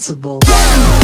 sensible.